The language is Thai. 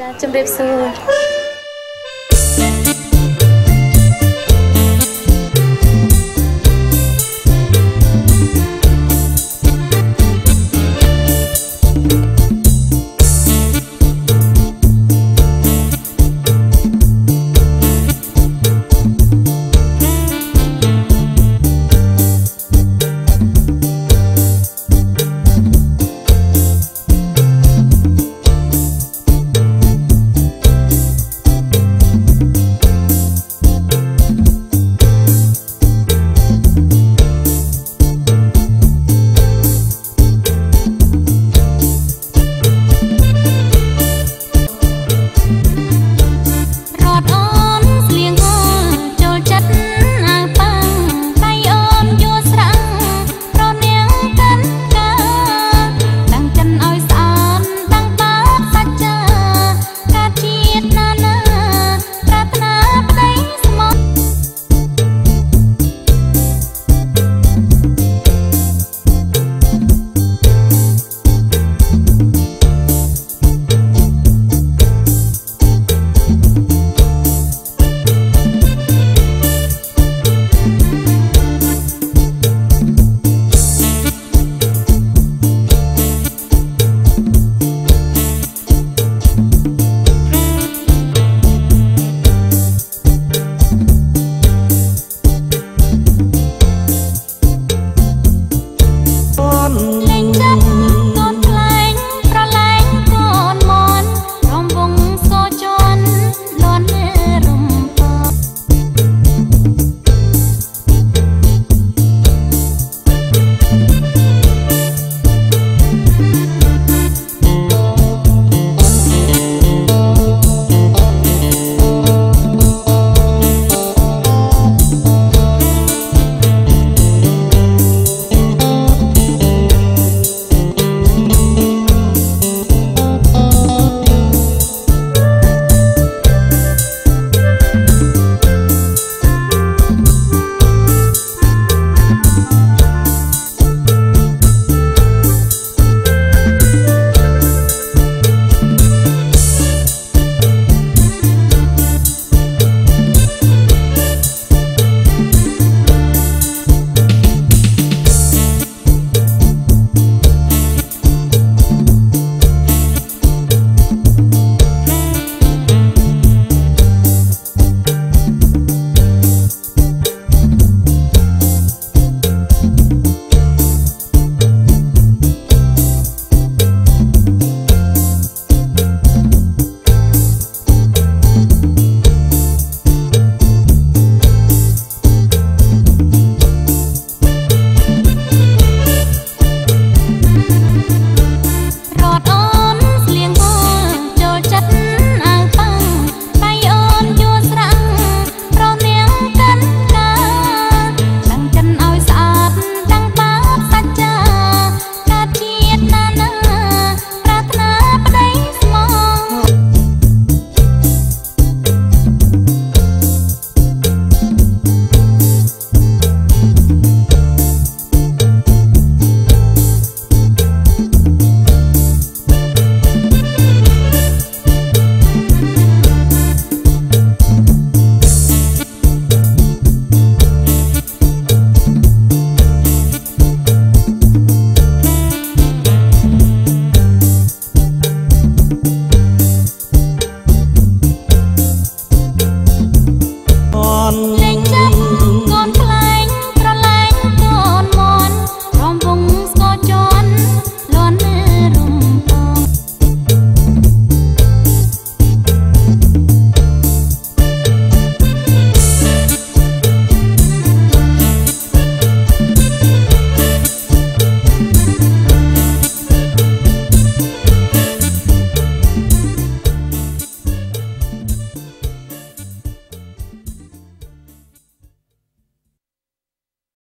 ចាជំរាបសួរ